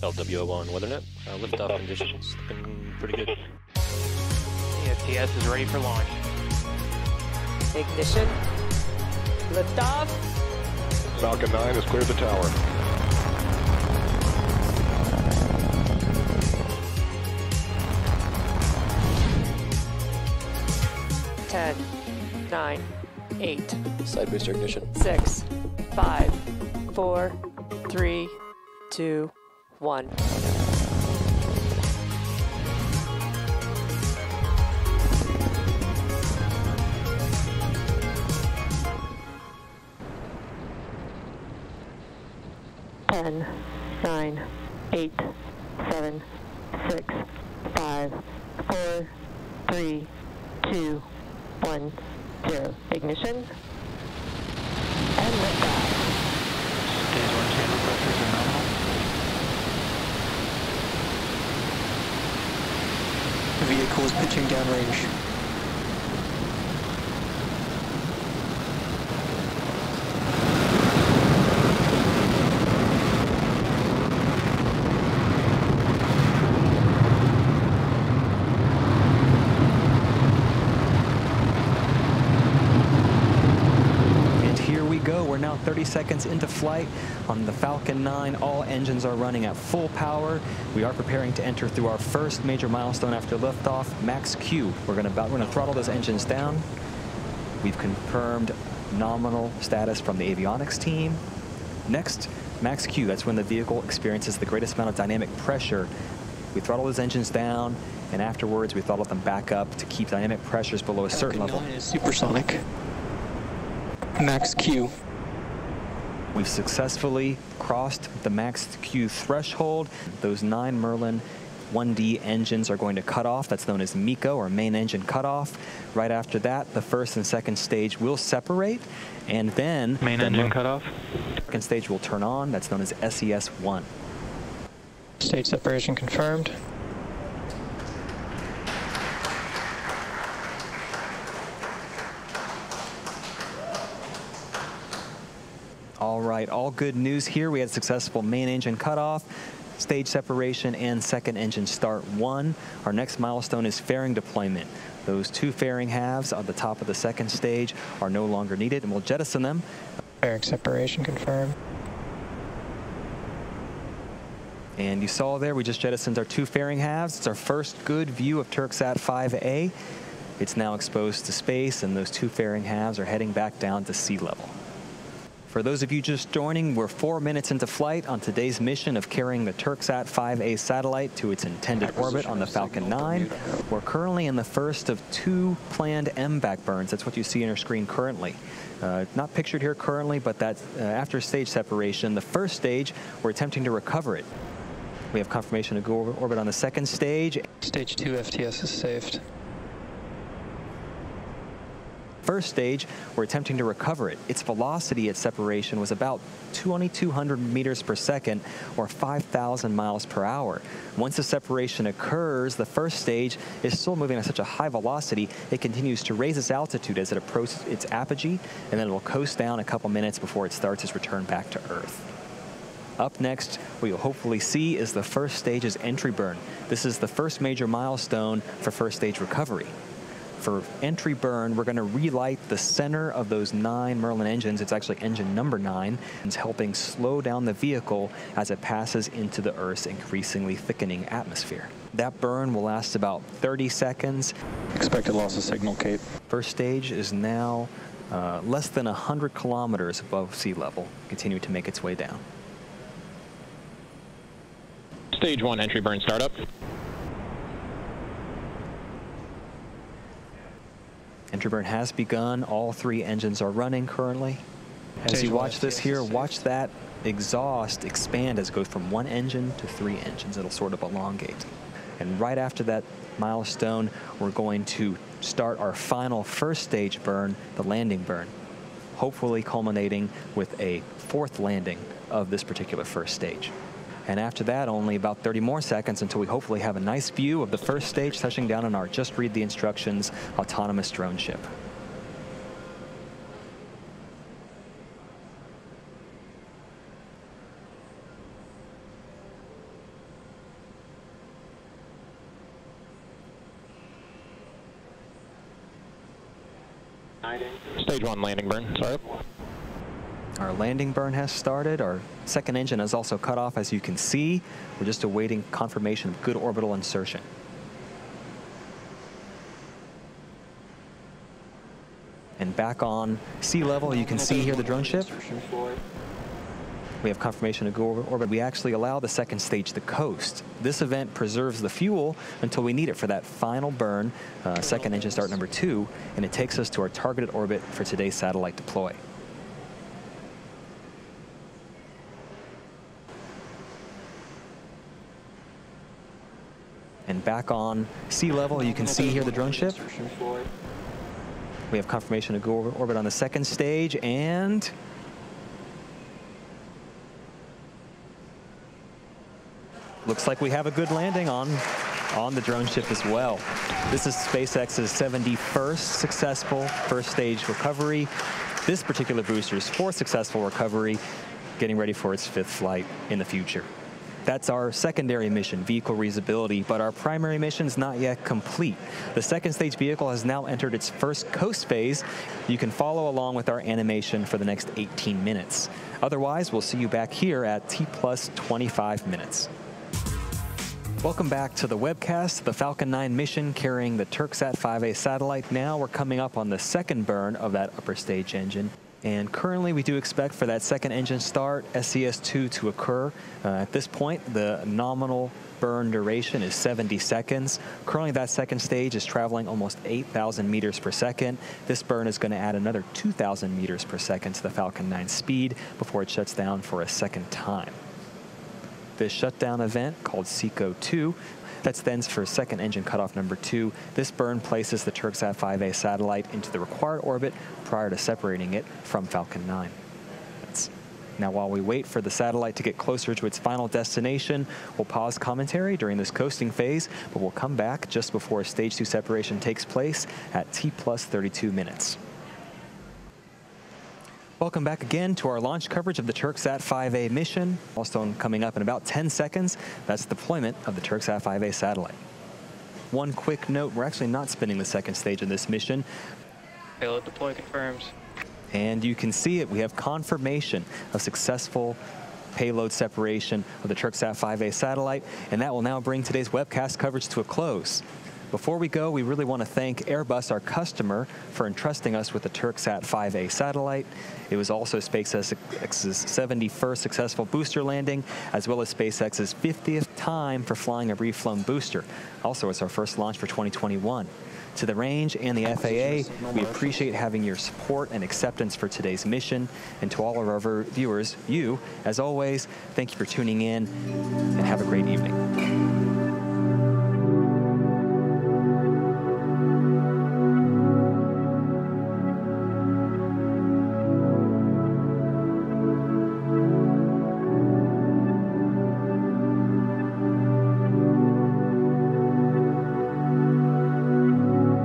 LWO1 WeatherNet. Uh, liftoff conditions looking pretty good. AFTS is ready for launch. Ignition. Liftoff. Falcon 9 has cleared the tower. Ten, nine, eight, Side booster ignition. six, five, four, three, two, one. Ten, nine, eight, seven, six, five, four, three, two, one, zero. Ignition. And liftoff. Stage one chamber pressures are nominal. Vehicle is pitching downrange. And here we go. We're now 30 seconds into flight on the Falcon 9. All engines are running at full power. We are preparing to enter through our first major milestone after liftoff, max Q. We're going to we're going to throttle those engines down. We've confirmed nominal status from the avionics team. Next, max Q. That's when the vehicle experiences the greatest amount of dynamic pressure. We throttle those engines down, and afterwards we throttle them back up to keep dynamic pressures below a certain Falcon level. is supersonic. Max Q. We've successfully crossed the max Q threshold. Those nine Merlin 1D engines are going to cut off. That's known as MECO or main engine cutoff. Right after that, the first and second stage will separate, and then Main the engine Mer- cutoff. second stage will turn on. That's known as SES 1. Stage separation confirmed. All right, all good news here. We had successful main engine cutoff, stage separation, and second engine start one. Our next milestone is fairing deployment. Those two fairing halves on the top of the second stage are no longer needed, and we'll jettison them. Fairing separation confirmed. And you saw there, we just jettisoned our two fairing halves. It's our first good view of Turksat 5A. It's now exposed to space, and those two fairing halves are heading back down to sea level. For those of you just joining, we're four minutes into flight on today's mission of carrying the Turksat 5A satellite to its intended orbit on the Falcon 9. We're currently in the first of two planned MVAC burns. That's what you see on your screen currently. Uh, not pictured here currently, but that's uh, after stage separation. The first stage, we're attempting to recover it. We have confirmation of go orbit on the second stage. Stage 2 FTS is saved. First stage, we're attempting to recover it. Its velocity at separation was about 2,200 meters per second or 5,000 miles per hour. Once the separation occurs, the first stage is still moving at such a high velocity, it continues to raise its altitude as it approaches its apogee, and then it will coast down a couple minutes before it starts its return back to Earth. Up next, what you'll hopefully see is the first stage's entry burn. This is the first major milestone for first stage recovery. For entry burn, we're going to relight the center of those nine Merlin engines. It's actually engine number nine. It's helping slow down the vehicle as it passes into the Earth's increasingly thickening atmosphere. That burn will last about 30 seconds. Expected loss of signal, Kate. First stage is now uh, less than 100 kilometers above sea level, continuing to make its way down. Stage one entry burn startup. Entry burn has begun. All three engines are running currently. As you watch this here, watch that exhaust expand as it goes from one engine to three engines. It'll sort of elongate. And right after that milestone, we're going to start our final first stage burn, the landing burn, hopefully culminating with a fourth landing of this particular first stage. And after that, only about 30 more seconds until we hopefully have a nice view of the first stage touching down on our Just Read the Instructions autonomous drone ship. Stage one landing burn, sorry. Our landing burn has started. Our second engine has also cut off, as you can see. We're just awaiting confirmation of good orbital insertion. And back on sea level, you can see here the drone ship. We have confirmation of good orbit. We actually allow the second stage to coast. This event preserves the fuel until we need it for that final burn, uh, second engine start number two, and it takes us to our targeted orbit for today's satellite deploy. Back on sea level, you can see here the drone ship. We have confirmation of good orbit on the second stage, and looks like we have a good landing on on the drone ship as well. This is SpaceX's 71st successful first stage recovery. This particular booster's fourth successful recovery, getting ready for its fifth flight in the future. That's our secondary mission, vehicle reusability, but our primary mission is not yet complete. The second stage vehicle has now entered its first coast phase. You can follow along with our animation for the next 18 minutes. Otherwise, we'll see you back here at T plus 25 minutes. Welcome back to the webcast, the Falcon 9 mission carrying the Turksat 5A satellite. Now we're coming up on the second burn of that upper stage engine. And currently we do expect for that second engine start, SES-2 to occur. Uh, at this point, the nominal burn duration is 70 seconds. Currently that second stage is traveling almost 8,000 meters per second. This burn is going to add another 2,000 meters per second to the Falcon 9 speed before it shuts down for a second time. This shutdown event, called SECO 2, that stands for second engine cutoff number two. This burn places the Turksat 5A satellite into the required orbit prior to separating it from Falcon 9. That's now, while we wait for the satellite to get closer to its final destination, we'll pause commentary during this coasting phase, but we'll come back just before stage two separation takes place at T plus 32 minutes. Welcome back again to our launch coverage of the Turksat 5A mission. Milestone coming up in about 10 seconds. That's deployment of the Turksat 5A satellite. One quick note, we're actually not spinning the second stage of this mission. Payload deploy confirms. And you can see it, we have confirmation of successful payload separation of the Turksat 5A satellite, and that will now bring today's webcast coverage to a close. Before we go, we really want to thank Airbus, our customer, for entrusting us with the Turksat 5A satellite. It was also SpaceX's 71st successful booster landing, as well as SpaceX's 50th time for flying a reflown booster. Also, it's our first launch for 2021. To the range and the FAA, we appreciate having your support and acceptance for today's mission. And to all of our viewers, you, as always, thank you for tuning in and have a great evening.